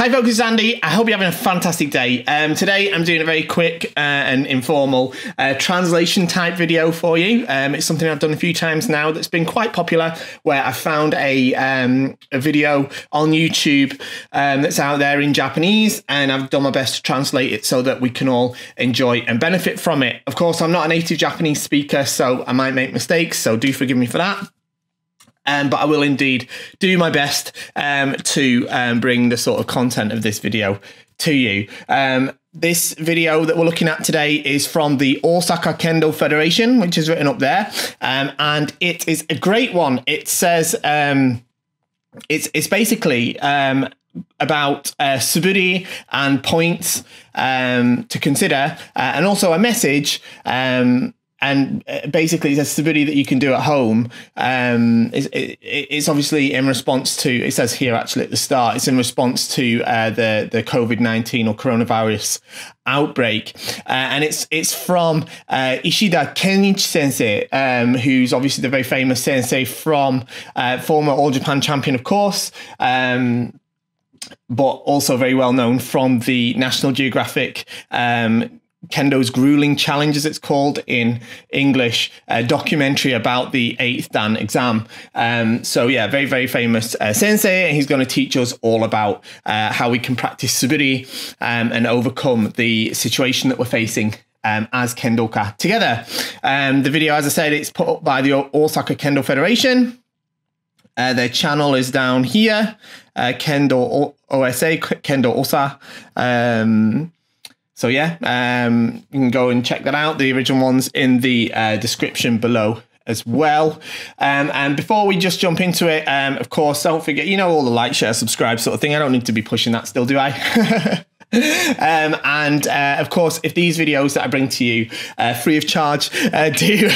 Hi, folks, it's Andy. I hope you're having a fantastic day. Um, today, I'm doing a very quick uh, and informal uh, translation type video for you. Um, it's something I've done a few times now that's been quite popular, where I found a, um, a video on YouTube um, that's out there in Japanese, and I've done my best to translate it so that we can all enjoy and benefit from it. Of course, I'm not a native Japanese speaker, so I might make mistakes, so do forgive me for that. Um, but I will indeed do my best um, to um, bring the sort of content of this video to you. Um, this video that we're looking at today is from the Osaka Kendo Federation, which is written up there, um, and it is a great one. It says um, it's it's basically about uh, suburi and points to consider, uh, and also a message and uh, basically it's a suburi that you can do at home. Um, it's, it's, obviously in response to it says here actually at the start it's in response to uh, the the COVID nineteen or coronavirus outbreak, uh, and it's it's from uh, Ishida Kenichi Sensei, um, who's obviously the very famous sensei from uh, former All Japan champion, of course. Um, but also very well known from the National Geographic um, Kendo's Grueling Challenge, as it's called in English, a documentary about the eighth Dan exam. Um, so, yeah, very, very famous uh, sensei. He's going to teach us all about uh, how we can practice suburi um, and overcome the situation that we're facing um, as Kendoka together. Um, the video, as I said, it's put up by the Osaka Kendo Federation. Uh, their channel is down here, uh, Kendo OSA, Kendo Osa. Um, so yeah, um, you can go and check that out. The original one's in the uh, description below as well. Um, and before we just jump into it, um, of course, don't forget, you know, all the like, share, subscribe sort of thing. I don't need to be pushing that still, do I? um, and uh, of course, if these videos that I bring to you uh, free of charge uh, do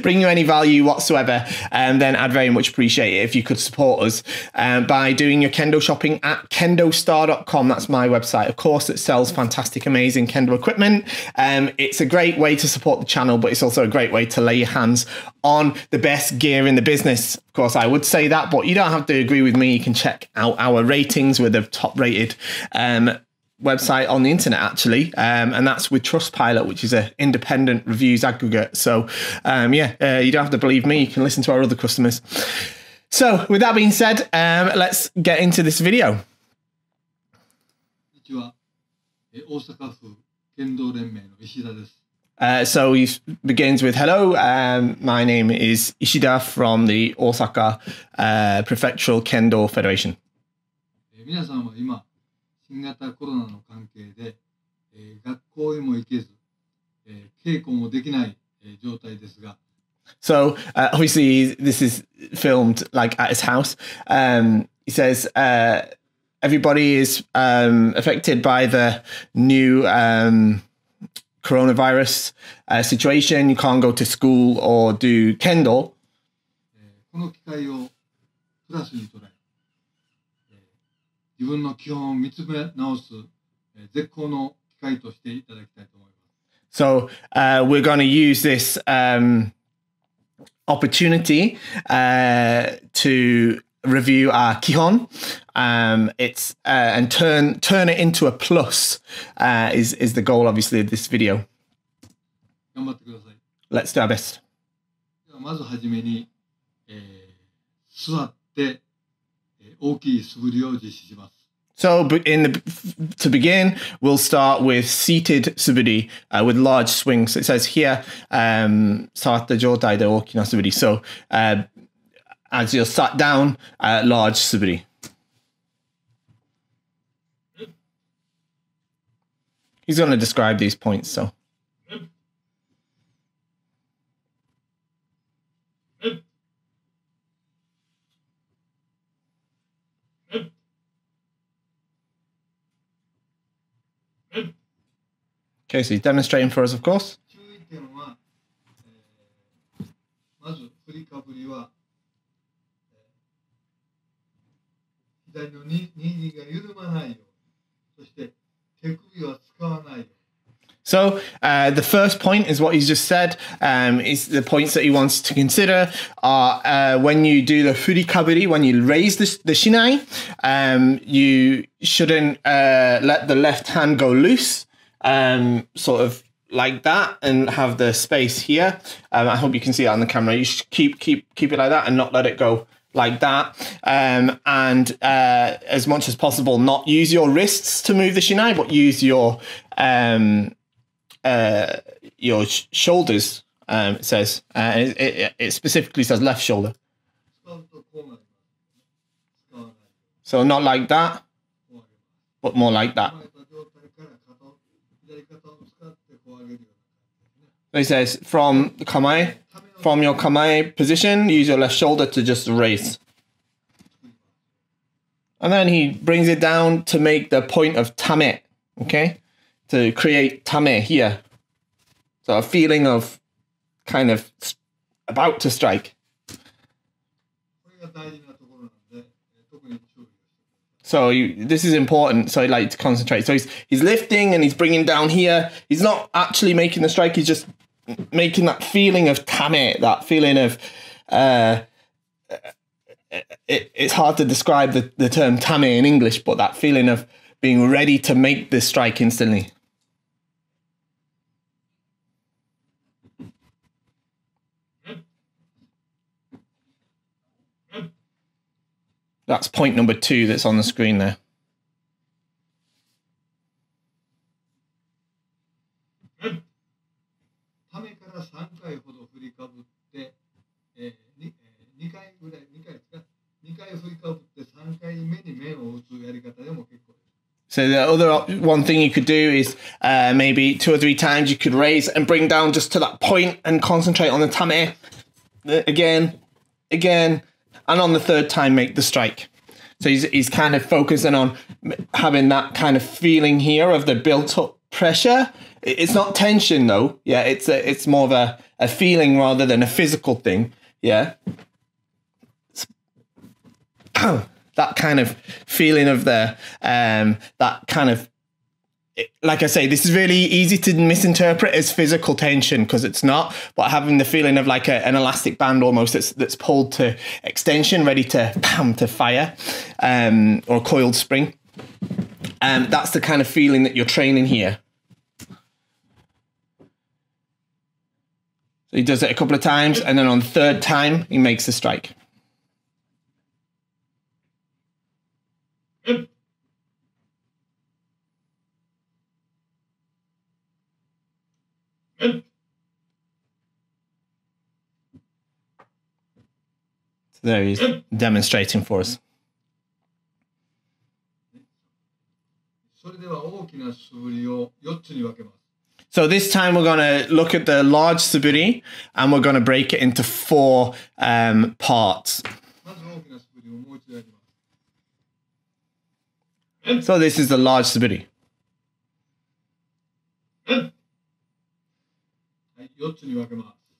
bring you any value whatsoever, um, then I'd very much appreciate it if you could support us um, by doing your kendo shopping at kendostar.com. That's my website, of course, it sells fantastic, amazing kendo equipment. Um, it's a great way to support the channel, but it's also a great way to lay your hands on the best gear in the business. Of course, I would say that, but you don't have to agree with me. You can check out our ratings. We're the top rated um, website on the internet actually, um, and that's with Trustpilot, which is an independent reviews aggregate. So, um, yeah, uh, you don't have to believe me; you can listen to our other customers. So, with that being said, um, let's get into this video. Uh, so he begins with Hello, um, my name is Ishida from the Osaka uh, Prefectural Kendo Federation. 新型コロナの関係で、えー、学校へも行けず、えー、稽古もできない、えー、状態ですが。So uh, obviously this is filmed like at his house. Um, he says uh, everybody is um, affected by the new um, coronavirus uh, situation. You can't go to school or do Kendo. この機会をプラスに捉え自分の基本を見つめ直す、えー、絶好の機会としていただきたいと思います。So uh, we're going to use this um, opportunity uh, to review our kihon. Um, it's uh, and turn turn it into a plus uh, is is the goal, obviously, of this video. Let's do our best. まずはじめに、えー、座って so, in the, to begin, we'll start with seated suburi uh, with large swings. It says here, um, "Sawata jotai de okina suburi." So, uh, as you're sat down, uh, large suburi. He's going to describe these points. So. Okay, so he's demonstrating for us, of course. So uh, the first point is what he's just said. Um, is the points that he wants to consider are uh, when you do the furikaburi, when you raise the, the shinai, um, you shouldn't uh, let the left hand go loose, um, sort of like that and have the space here. Um, I hope you can see that on the camera. You should keep keep keep it like that and not let it go like that. Um, and uh, as much as possible, not use your wrists to move the shinai, but use your um, uh, your sh shoulders. Um, it says uh, it, it, it specifically says left shoulder. So not like that, but more like that. He says from kamae, from your kamae position, use your left shoulder to just raise. And then he brings it down to make the point of tame, okay? To create tame here. So a feeling of kind of about to strike. So you, this is important. So I like to concentrate. So he's he's lifting and he's bringing down here. He's not actually making the strike. He's just making that feeling of tame, that feeling of. Uh, it, it's hard to describe the, the term tame in English, but that feeling of being ready to make the strike instantly. That's point number two that's on the screen there. ためから3回ほど振りかぶって、えーにえー、2回ぐらい、2回ですか ?2 回振りかぶって3回目に面を打つやり方でも結構です。 So the other op- one thing you could do is uh, maybe two or three times you could raise and bring down just to that point and concentrate on the tame. The- Again, again, and on the third time make the strike. So he's he's kind of focusing on m- having that kind of feeling here of the built up pressure. it's not tension though. Yeah, it's a, it's more of a, a feeling rather than a physical thing. Yeah. that kind of feeling of the um that kind of like I say, this is really easy to misinterpret as physical tension because it's not, but having the feeling of like a, an elastic band almost that's that's pulled to extension, ready to bam to fire, um, or a coiled spring. Um, that's the kind of feeling that you're training here. So he does it a couple of times, and then on the third time he makes the strike. えっ So there he's demonstrating for us. それでは大きな素振りを4つに分けます。 so this time we're going to look at the large suburi, and we're going to break it into four um, parts. So this is the large suburi.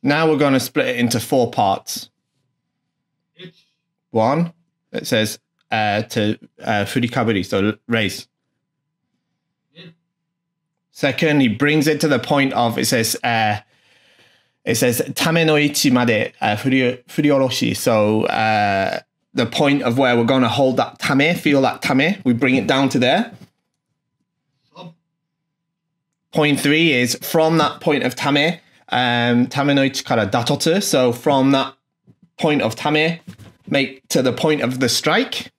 Now we're going to split it into four parts. One, it says uh, to uh, furikaburi, so raise. 2、Second, he brings it to the point of it says uh, it says tame no ichi made uh, furi furioroshi. So uh, the point of where we're going to hold that tame, feel that tame, we bring it down to there. 3、Point is from that point of tame, um, tame no ichi kara datotsu. So from that point of tame, make to the point of the strike.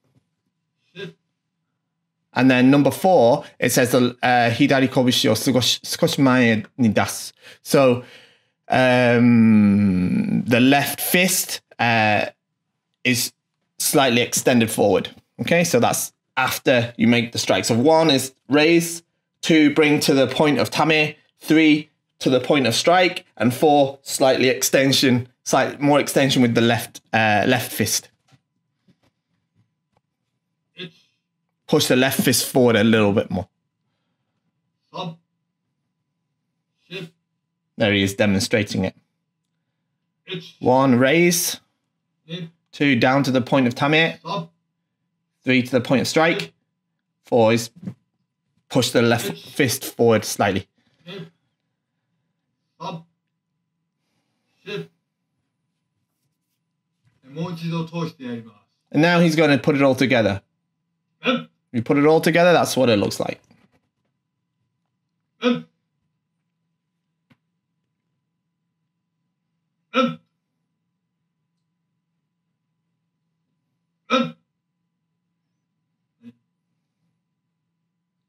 4、And then number four, it says the uh, hidari kobushi o sugoshi- mae. So um, the left fist uh, is slightly extended forward. Okay, so that's after you make the strike. So one is raise, two bring to the point of tame, three to the point of strike, and four slightly extension, slight more extension with the left uh, left fist. push the left fist forward a little bit more. There he is demonstrating it. One, raise. Two, down to the point of tame. Three, to the point of strike. Four is push the left fist forward slightly. And now he's going to put it all together. うん、You put it all together, that's what it looks like. うん、うん、うん。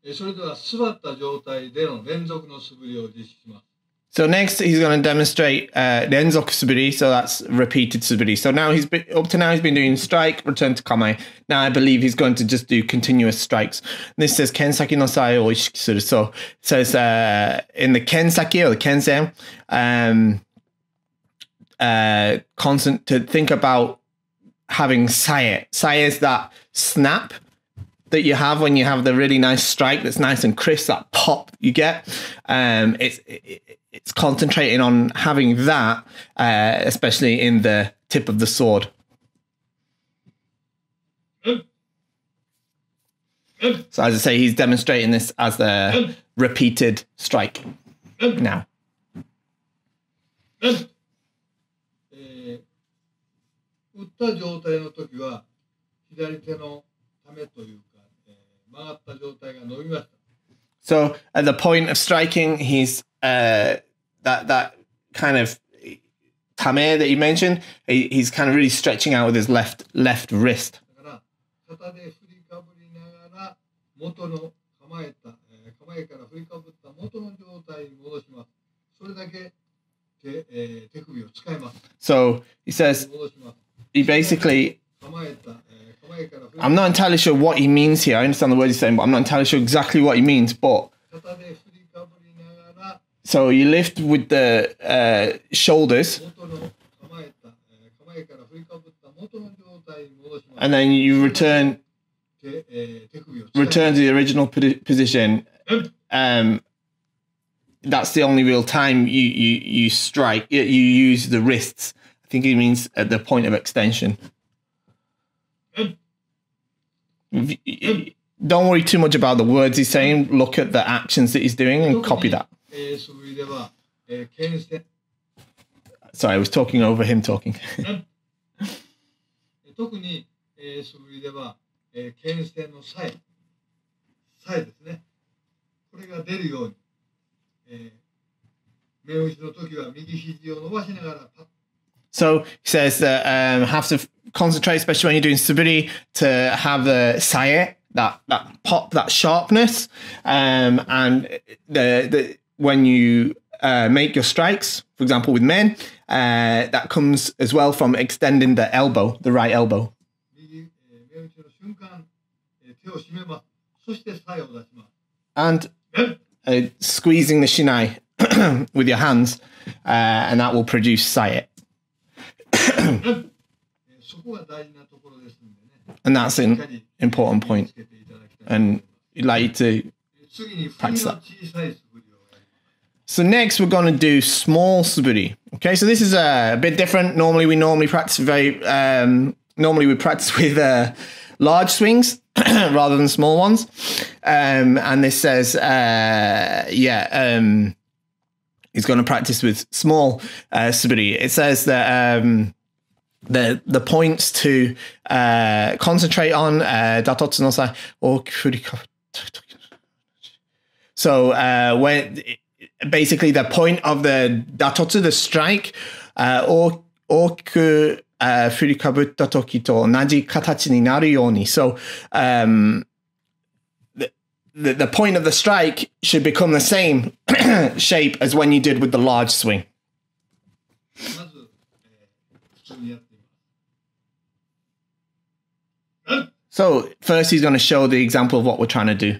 えそれでは座った状態での連続の素振りを実施します。So next, he's going to demonstrate uh, suburi. So that's repeated suburi. So now he's been, up to now he's been doing strike, return to kamae. Now I believe he's going to just do continuous strikes. This says kensaki no sae o ishiki suru. So it says uh, in the kensaki or the kensen, um, uh, constant to think about having sae. Sae is that snap that you have when you have the really nice strike that's nice and crisp, that pop you get. Um, it's it, it's concentrating on having that, uh, especially in the tip of the sword. So as I say, he's demonstrating this as a repeated strike now. So at the point of striking, he's uh, that that kind of tame that you mentioned, he, he's kind of really stretching out with his left left wrist. So he says, he basically, I'm not entirely sure what he means here. I understand the words he's saying, but I'm not entirely sure exactly what he means. But so you lift with the uh, shoulders. And then you return return to the original position. Um, that's the only real time you, you, you strike, you use the wrists. I think it means at the point of extension. Don't worry too much about the words he's saying, look at the actions that he's doing and copy that. Sorry, I was talking over him talking. So he says that um, have to concentrate, especially when you're doing suburi, to have the sae, that that pop, that sharpness, um, and the the when you uh, make your strikes, for example, with men, uh, that comes as well from extending the elbow, the right elbow. And uh, squeezing the shinai with your hands, uh, and that will produce sayet. and that's an important point. And you'd like to practice that. So next we're going to do small suburi. Okay, so this is a bit different. Normally we normally practice very um, normally we practice with uh, large swings rather than small ones. Um, and this says, uh, yeah, um, he's going to practice with small uh. It says that um, the the points to uh, concentrate on uh, or so uh, when basically the point of the datotsu, the strike, uh, 大大きく、uh, 振りかぶった時と同じ形になるように。So um, the, the the point of the strike should become the same shape as when you did with the large swing. まず、えー普通にやってみます。うん So first he's going to show the example of what we're trying to do.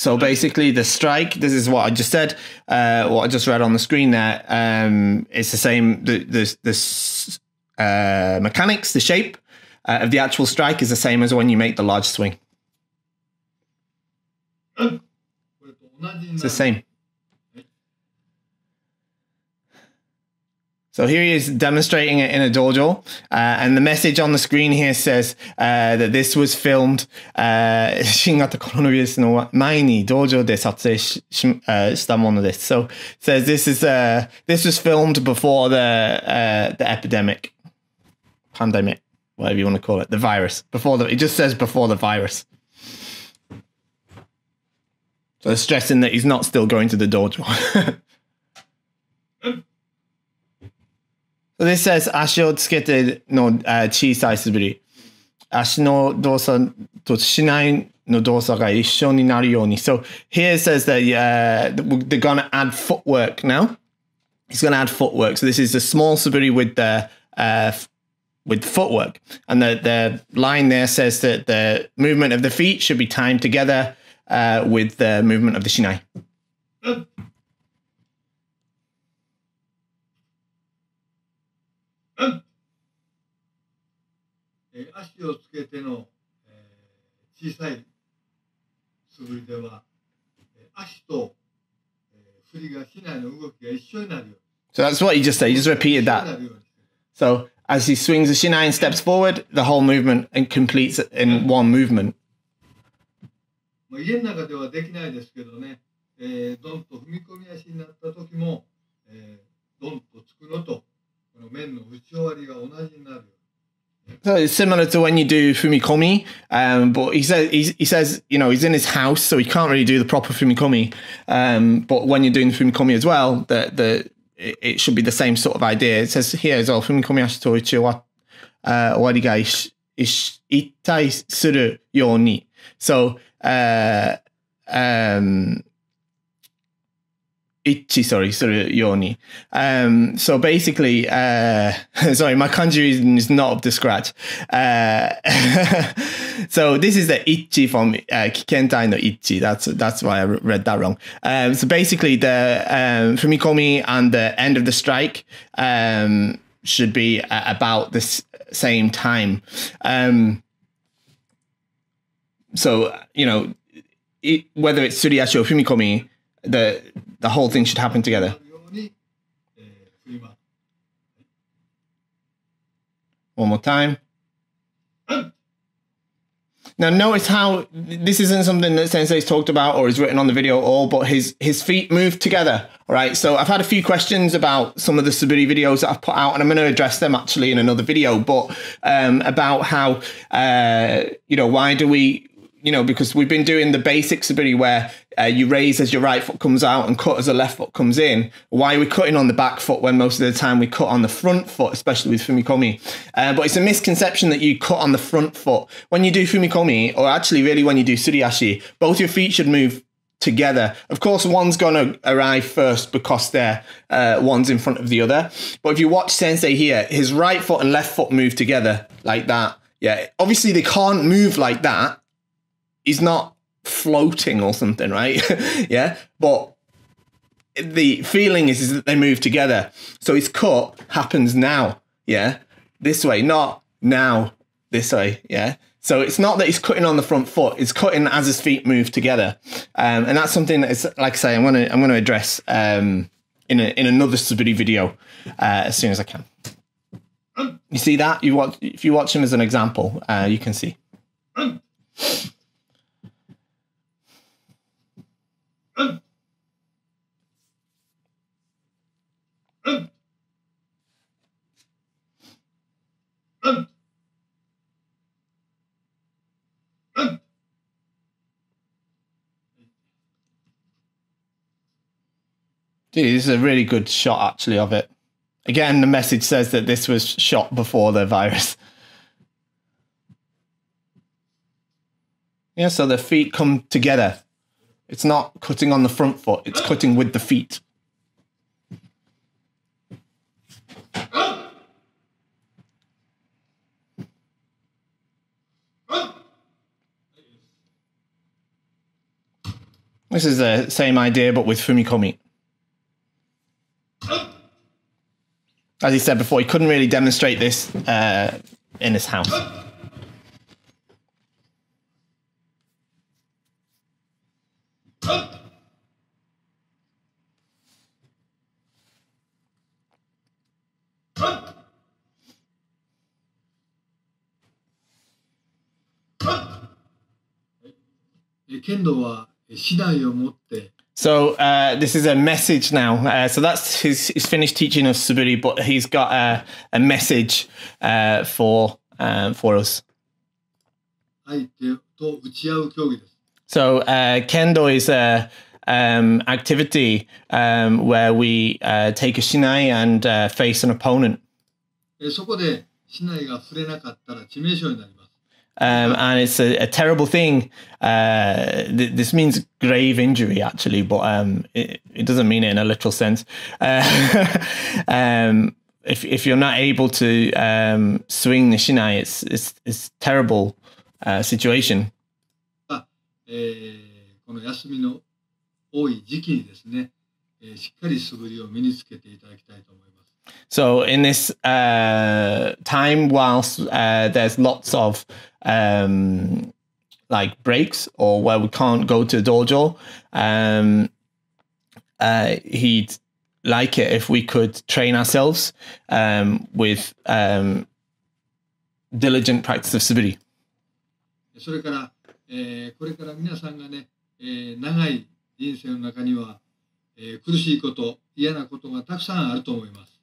So basically, the strike. This is what I just said. Uh, what I just read on the screen there. Um, it's the same. The the, the uh, mechanics, the shape uh, of the actual strike is the same as when you make the large swing. Oh. It's the same. So here he is demonstrating it in a dojo, uh, and the message on the screen here says uh, that this was filmed uh, 新型コロナウイルスの前に道場で撮影しし、uh, したものです。So it says this is uh, this was filmed before the uh, the epidemic, pandemic, whatever you want to call it, the virus. Before the it just says before the virus. So stressing that he's not still going to the dojo. So this says 足をつけての、uh, 小さい素振り。足の動作としないの動作が一緒になるように。So here it says that uh, they're going to add footwork now. He's going to add footwork. So this is a small saburi with the uh, with footwork, and the the line there says that the movement of the feet should be timed together uh, with the movement of the shinai. えー足をつけての、えー小さい素振りでは、えー足と、えー振りがしないの動きが一緒になるように。So that's what he just said. He just repeated that. So as he swings the shinai and steps forward, the whole movement and completes it in one movement. まあ、家の中ではできないですけどね、えー、ドンと踏み込み足になった時も、So it's similar to when you do fumikomi, um, but he says he, he says you know he's in his house, so he can't really do the proper fumikomi. Um, but when you're doing the fumikomi as well, the the it, should be the same sort of idea. It says here as well, fumikomi ashito ichi wa uh, owari ga ish- ittai suru yo ni. So uh, um, ichi sorry suru yoni. Um so basically uh sorry my kanji is not up to scratch. Uh so this is the ichi from uh kikentai no ichi. That's that's why i read that wrong. Um so basically the um fumikomi and the end of the strike um should be about the same time. Um so you know it, whether it's suriashi or fumikomi the the whole thing should happen together. One more time. Now notice how this isn't something that Sensei's talked about or is written on the video at all, but his his feet move together. All right. So I've had a few questions about some of the Suburi videos that I've put out, and I'm going to address them actually in another video. But um, about how uh, you know why do we you know because we've been doing the basic Suburi where uh, you raise as your right foot comes out and cut as the left foot comes in. Why are we cutting on the back foot when most of the time we cut on the front foot, especially with Fumikomi? Uh, but it's a misconception that you cut on the front foot. When you do Fumikomi, or actually really when you do Suriashi, both your feet should move together. Of course, one's going to arrive first because they're uh, one's in front of the other. But if you watch Sensei here, his right foot and left foot move together like that. Yeah, obviously they can't move like that. He's not floating or something, right? yeah, but the feeling is, is that they move together. So his cut happens now, yeah, this way, not now this way, yeah. So it's not that he's cutting on the front foot; it's cutting as his feet move together, um, and that's something that is, like I say, I'm gonna I'm gonna address um, in a, in another Suburi video uh, as soon as I can. You see that? You watch if you watch him as an example, uh, you can see. Dude, this is a really good shot actually of it. Again, the message says that this was shot before the virus. Yeah, so the feet come together. It's not cutting on the front foot, it's cutting with the feet. This is the same idea, but with Fumikomi. As he said before, he couldn't really demonstrate this uh, in his house. So uh, this is a message now. Uh, so that's his, his finished teaching of suburi, but he's got a, a message uh, for uh, for us. So uh, kendo is a um, activity um, where we uh, take a shinai and face an opponent. Eh, そこで市内が触れなかったら致命傷になります。um, and it's a, a terrible thing. Uh, th- this means grave injury, actually, but um, it, it, doesn't mean it in a literal sense. Uh, um, if if you're not able to um, swing the shinai, it's it's it's terrible uh, situation. えー、この休みの多い時期にですね、えー、しっかり素振りを身につけていただきたいと思います。So in this uh, time, whilst uh, there's lots of um, like breaks or where we can't go to the dojo, um, uh, he'd like it if we could train ourselves um, with um, diligent practice of subiri. それから、えー、これから皆さんがね、えー、長い人生の中には、えー、苦しいこと、嫌なことがたくさんあると思います。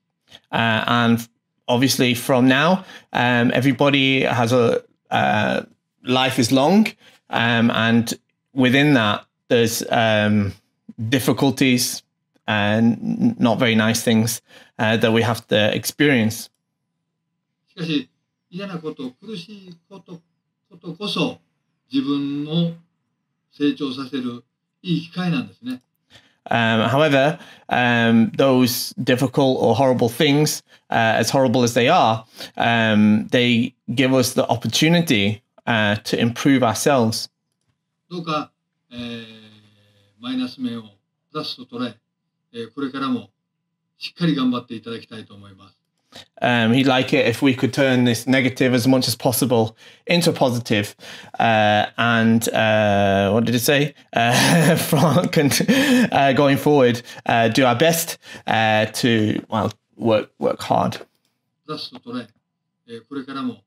uh, and obviously, from now, um, everybody has a uh, life is long, um, and within that, there's um, difficulties and not very nice things uh, that we have to experience. しかし嫌なこと苦しいことことこそ自分を成長させるいい機会なんですね。um, however, um, those difficult or horrible things, uh, as horrible as they are, um, they give us the opportunity uh, to improve ourselves. Um, he'd like it if we could turn this negative as much as possible into a positive. Uh, and uh, what did it say? Uh, uh, going forward, uh, do our best uh, to well work work hard. これからも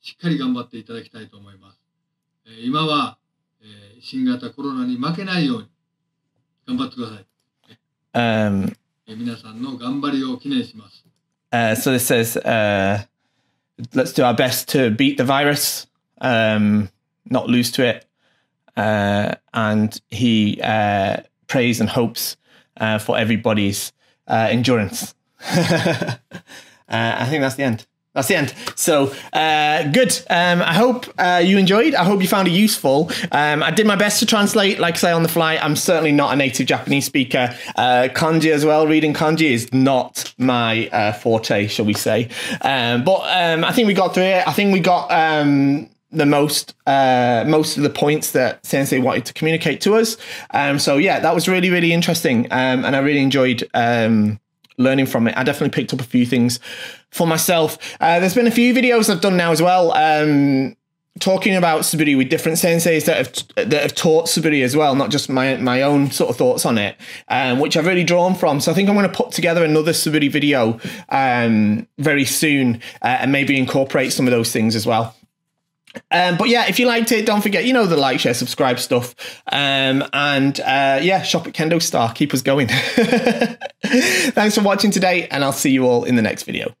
しっかり頑張っていただきたいと思います。え今は、え新型コロナに負けないように頑張ってください。Um, so this says, uh, let's do our best to beat the virus, um, not lose to it. Uh, and he uh, prays and hopes uh, for everybody's endurance. I think that's the end that's the end. So uh, good. Um, I hope uh, you enjoyed. I hope you found it useful. Um, I did my best to translate, like I say, on the fly. I'm certainly not a native Japanese speaker. Uh, kanji as well. Reading kanji is not my uh, forte, shall we say? Um, but um, I think we got through it. I think we got um, the most uh, most of the points that Sensei wanted to communicate to us. Um, so yeah, that was really really interesting, um, and I really enjoyed um, learning from it. I definitely picked up a few things for myself. Uh, there's been a few videos I've done now as well. Um, talking about Suburi with different senseis that have that have taught Suburi as well, not just my my own sort of thoughts on it, um, which I've really drawn from. So I think I'm going to put together another Suburi video um, very soon uh, and maybe incorporate some of those things as well. Um, but yeah, if you liked it, don't forget, you know, the like, share, subscribe stuff. Um, and uh, yeah, shop at Kendo Star. Keep us going. Thanks for watching today, and I'll see you all in the next video.